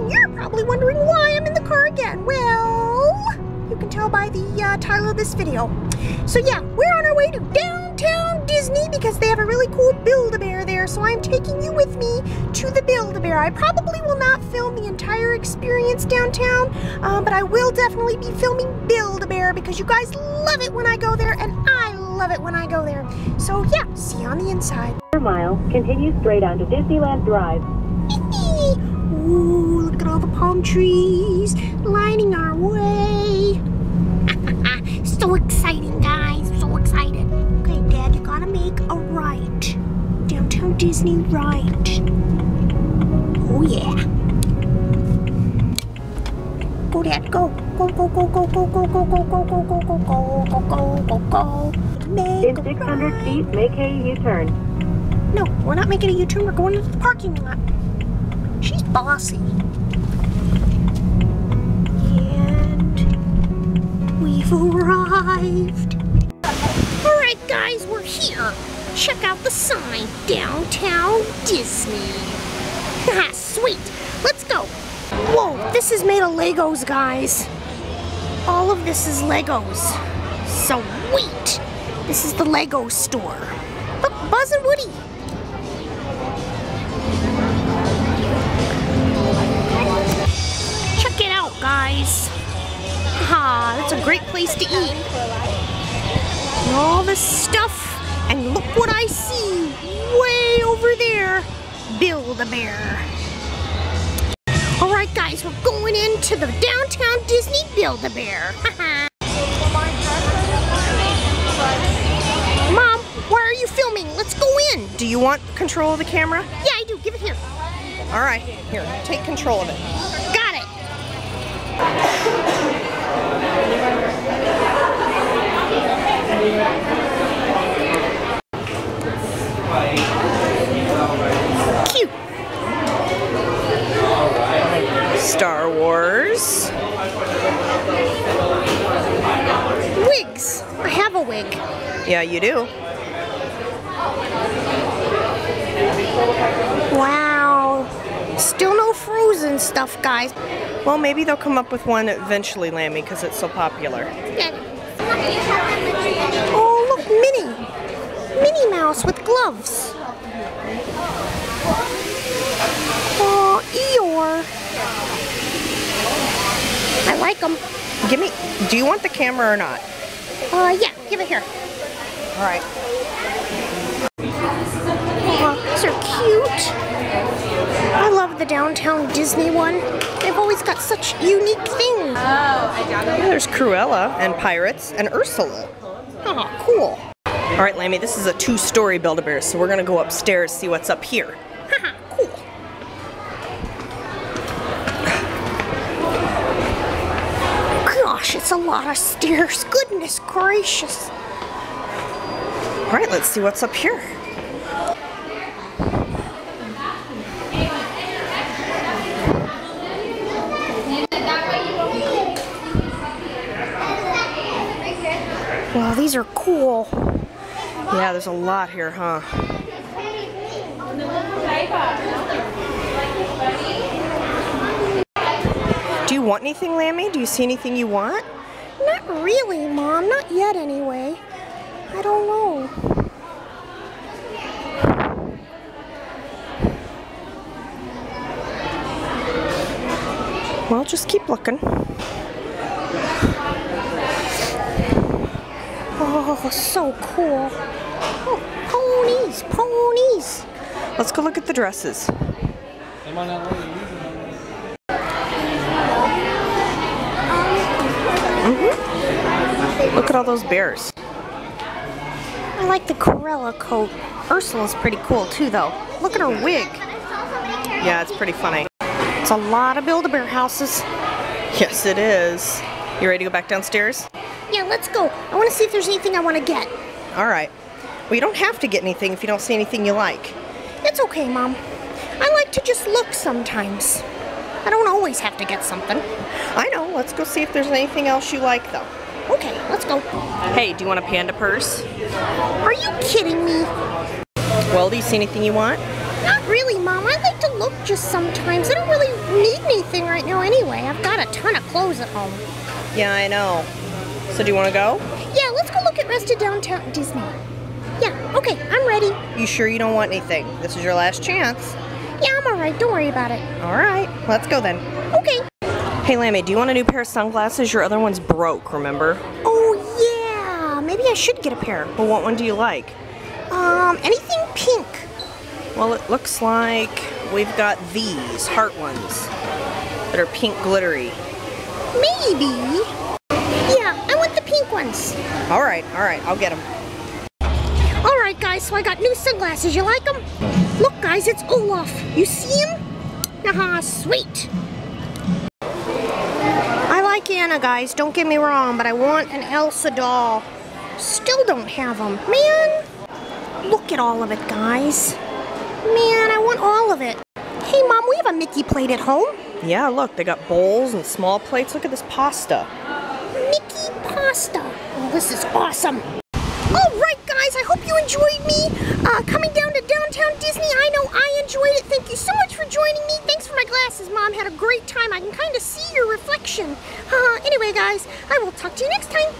and you're probably wondering why I'm in the car again. Well, you can tell by the uh, title of this video. So yeah, we're on our way to downtown Disney because they have a really cool Build-A-Bear there, so I'm taking you with me to the Build-A-Bear. I probably will not film the entire experience downtown, uh, but I will definitely be filming Build-A-Bear because you guys love it when I go there, and I love it when I go there. So yeah, see you on the inside. mile, continue straight onto Disneyland Drive. Ooh, look at all the palm trees lining our way. so exciting, guys. So excited. Okay, Dad, you gotta make a right. Downtown Disney right. Oh, yeah. Go, Dad, go. Go, go, go, go, go, go, go, go, go, go, go, go, go, go, go, go, go. Make In a 600 right. feet, make a U-turn. No, we're not making a U-turn. We're going into the parking lot. She's bossy. And we've arrived. All right, guys, we're here. Check out the sign, Downtown Disney. Ah, Sweet. Let's go. Whoa, this is made of Legos, guys. All of this is Legos. So sweet. This is the Lego store. Look, Buzz and Woody. Guys. Ah, that's a great place to eat. And all this stuff, and look what I see way over there. Build-A-Bear. All right, guys, we're going into the downtown Disney Build-A-Bear. Mom, why are you filming? Let's go in. Do you want control of the camera? Yeah, I do. Give it here. All right, here, take control of it. Got it. Cute. Star Wars. Wigs. I have a wig. Yeah, you do. Wow. Still frozen stuff, guys. Well, maybe they'll come up with one eventually, Lambie, because it's so popular. Oh, look, Minnie. Minnie Mouse with gloves. Oh, Eeyore. I like them. Give me. Do you want the camera or not? Uh, yeah, give it here. All right. The downtown Disney one. They've always got such unique things. Yeah, there's Cruella and Pirates and Ursula. Oh, cool. All right, Lambie, this is a two-story Build-A-Bear, so we're gonna go upstairs see what's up here. Haha, cool. Gosh, it's a lot of stairs. Goodness gracious. All right, let's see what's up here. These are cool. Yeah, there's a lot here, huh? Do you want anything, Lambie? Do you see anything you want? Not really, Mom. Not yet, anyway. I don't know. Well, just keep looking. Oh, so cool. Oh, ponies, ponies. Let's go look at the dresses. Mm-hmm. Look at all those bears. I like the Cruella coat. Ursula's pretty cool, too, though. Look at her wig. Yeah, it's pretty funny. It's a lot of Build-A-Bear houses. Yes, it is. You ready to go back downstairs? Yeah, let's go. I want to see if there's anything I want to get. All right. Well, you don't have to get anything if you don't see anything you like. It's okay, Mom. I like to just look sometimes. I don't always have to get something. I know. Let's go see if there's anything else you like, though. Okay, let's go. Hey, do you want a panda purse? Are you kidding me? Well, do you see anything you want? Not really, Mom. I like to look just sometimes. I don't really need anything right now anyway. I've got a ton of clothes at home. Yeah, I know. So do you want to go? Yeah, let's go look at rest of downtown Disney. Yeah, okay, I'm ready. You sure you don't want anything? This is your last chance. Yeah, I'm alright. Don't worry about it. All right, let's go then. Okay. Hey, Lambie, do you want a new pair of sunglasses? Your other one's broke, remember? Oh, yeah. Maybe I should get a pair. Well, what one do you like? Um, anything pink. Well, it looks like we've got these heart ones that are pink glittery. Maybe. Yeah, I want the pink ones. All right, all right, I'll get them. Alright, guys, so I got new sunglasses. You like them? Look, guys, it's Olaf. You see him? Haha, sweet. I like Anna, guys. Don't get me wrong, but I want an Elsa doll. Still don't have them. Man, look at all of it, guys. Man, I want all of it. Hey, Mom, we have a Mickey plate at home. Yeah, look, they got bowls and small plates. Look at this pasta. Mickey pasta. Oh, this is awesome. All right, guys, I hope you enjoyed me uh, coming down to downtown Disney. I know I enjoyed it. Thank you so much for joining me. Thanks for my glasses, Mom. Had a great time. I can kind of see your reflection. Uh, anyway, guys, I will talk to you next time.